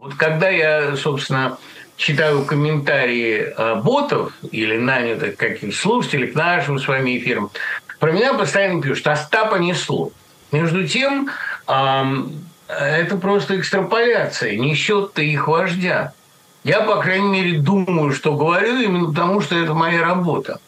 Вот когда я, собственно, читаю комментарии э, ботов или нанятых каких слушателей к нашим с вами эфирам, про меня постоянно пишут, Остапа несло. Между тем, это просто экстраполяция, не счет-то их вождя. Я, по крайней мере, думаю, что говорю именно потому, что это моя работа.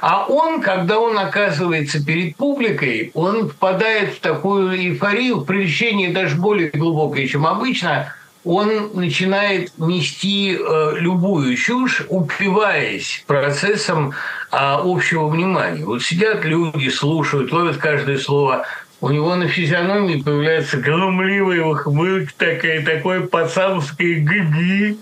А он, когда он оказывается перед публикой, он впадает в такую эйфорию, в привлечение даже более глубокое, чем обычно – он начинает нести э, любую чушь, упиваясь процессом э, общего внимания. Вот сидят люди, слушают, ловят каждое слово. У него на физиономии появляется глумливая ухмылка такая, такой пацанское гги.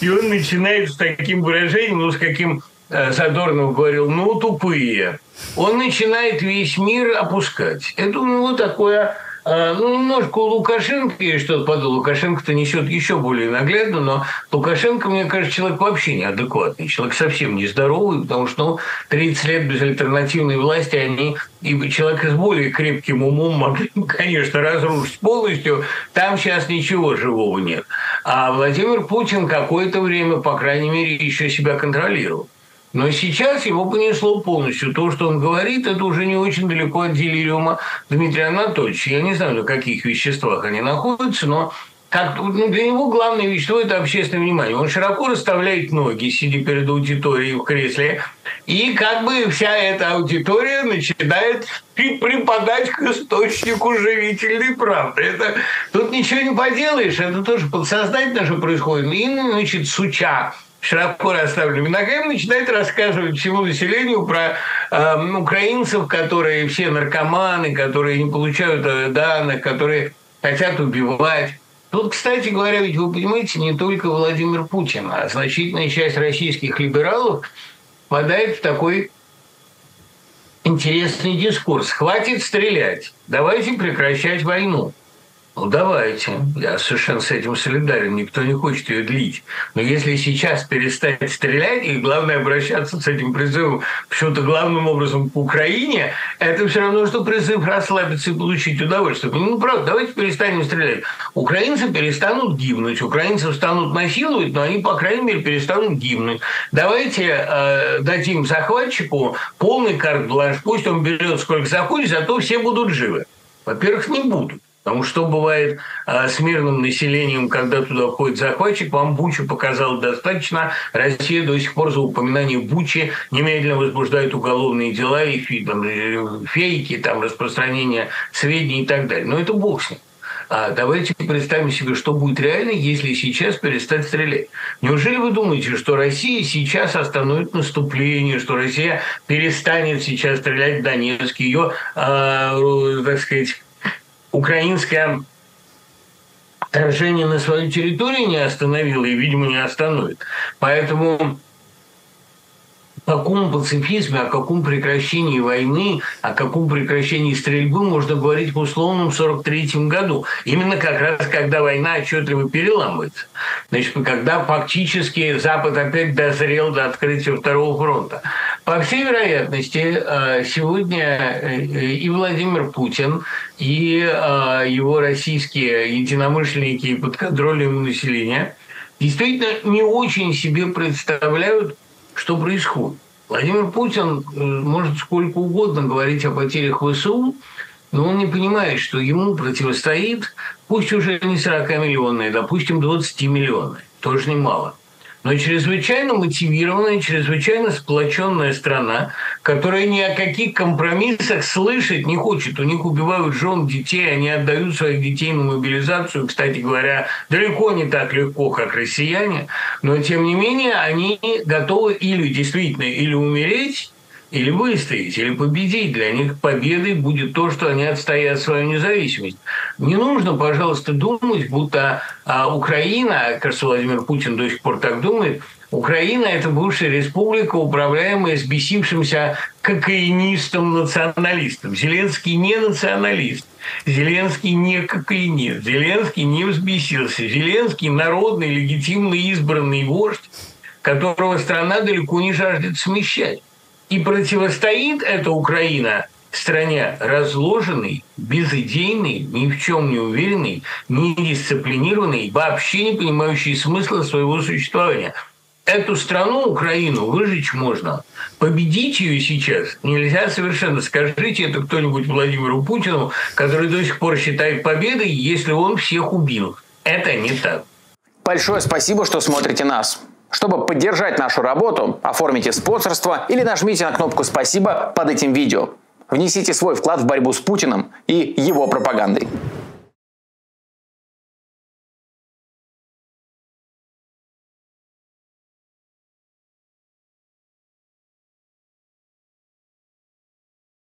И он начинает с таким выражением, ну, с каким э, Задорнов говорил, ну, тупые. Он начинает весь мир опускать. Это у него такое а, ну, немножко у Лукашенко есть что-то подобное. Лукашенко-то несет еще более наглядно, но Лукашенко, мне кажется, человек вообще неадекватный. Человек совсем нездоровый, потому что ну, 30 лет без альтернативной власти они и человека с более крепким умом могли, конечно, разрушить полностью. Там сейчас ничего живого нет. А Владимир Путин какое-то время, по крайней мере, еще себя контролировал. Но сейчас его понесло полностью. То, что он говорит, это уже не очень далеко от делириума Дмитрия Анатольевича. Я не знаю, на каких веществах они находятся, но как, ну, для него главное вещество – это общественное внимание. Он широко расставляет ноги, сидя перед аудиторией в кресле, и как бы вся эта аудитория начинает припадать к источнику живительной правды. Это, тут ничего не поделаешь, это тоже подсознательно же происходит. И, значит, суча широко расставленными ногами, начинает рассказывать всему населению про э, украинцев, которые все наркоманы, которые не получают э, данных, которые хотят убивать. Тут, кстати говоря, ведь вы понимаете, не только Владимир Путин, а значительная часть российских либералов попадает в такой интересный дискурс. Хватит стрелять, давайте прекращать войну. Ну, давайте. Я совершенно с этим солидарен. Никто не хочет ее длить. Но если сейчас перестать стрелять, и главное обращаться с этим призывом почему-то главным образом к Украине, это все равно, что призыв расслабиться и получить удовольствие. Ну, правда, давайте перестанем стрелять. Украинцы перестанут гибнуть, украинцев станут насиловать, но они, по крайней мере, перестанут гибнуть. Давайте э, дадим захватчику полный карт-бланш, пусть он берет сколько захочет, зато все будут живы. Во-первых, не будут. Потому что бывает а, с мирным населением, когда туда входит захватчик, вам Бучу показал достаточно. Россия до сих пор за упоминание Бучи немедленно возбуждает уголовные дела и там, э, фейки, там, распространение сведений и так далее. Но это бог с ним. А давайте представим себе, что будет реально, если сейчас перестать стрелять. Неужели вы думаете, что Россия сейчас остановит наступление, что Россия перестанет сейчас стрелять в Донецк, ее, э, так сказать, украинское вторжение на свою территорию не остановило и, видимо, не остановит. Поэтому о каком пацифизме, о каком прекращении войны, о каком прекращении стрельбы можно говорить в условном 43 году. Именно как раз, когда война отчетливо переламывается. Значит, когда фактически Запад опять дозрел до открытия Второго фронта. По всей вероятности, э, сегодня э, и Владимир Путин, и э, его российские единомышленники и подконтрольное населения действительно не очень себе представляют, что происходит. Владимир Путин может сколько угодно говорить о потерях ВСУ, но он не понимает, что ему противостоит, пусть уже не 40-миллионная, допустим, 20-миллионная, тоже немало но чрезвычайно мотивированная, чрезвычайно сплоченная страна, которая ни о каких компромиссах слышать не хочет. У них убивают жен, детей, они отдают своих детей на мобилизацию, кстати говоря, далеко не так легко, как россияне, но тем не менее они готовы или действительно или умереть, или выстоять, или победить. Для них победой будет то, что они отстоят свою независимость. Не нужно, пожалуйста, думать, будто а, Украина, кажется, Владимир Путин до сих пор так думает, Украина – это бывшая республика, управляемая сбесившимся кокаинистом-националистом. Зеленский не националист. Зеленский не кокаинист. Зеленский не взбесился. Зеленский – народный, легитимно избранный вождь, которого страна далеко не жаждет смещать. И противостоит эта Украина стране разложенной, безыдейной, ни в чем не уверенной, недисциплинированной, вообще не понимающей смысла своего существования. Эту страну, Украину, выжечь можно. Победить ее сейчас нельзя совершенно. Скажите это кто-нибудь Владимиру Путину, который до сих пор считает победой, если он всех убил. Это не так. Большое спасибо, что смотрите нас. Чтобы поддержать нашу работу, оформите спонсорство или нажмите на кнопку «Спасибо» под этим видео. Внесите свой вклад в борьбу с Путиным и его пропагандой.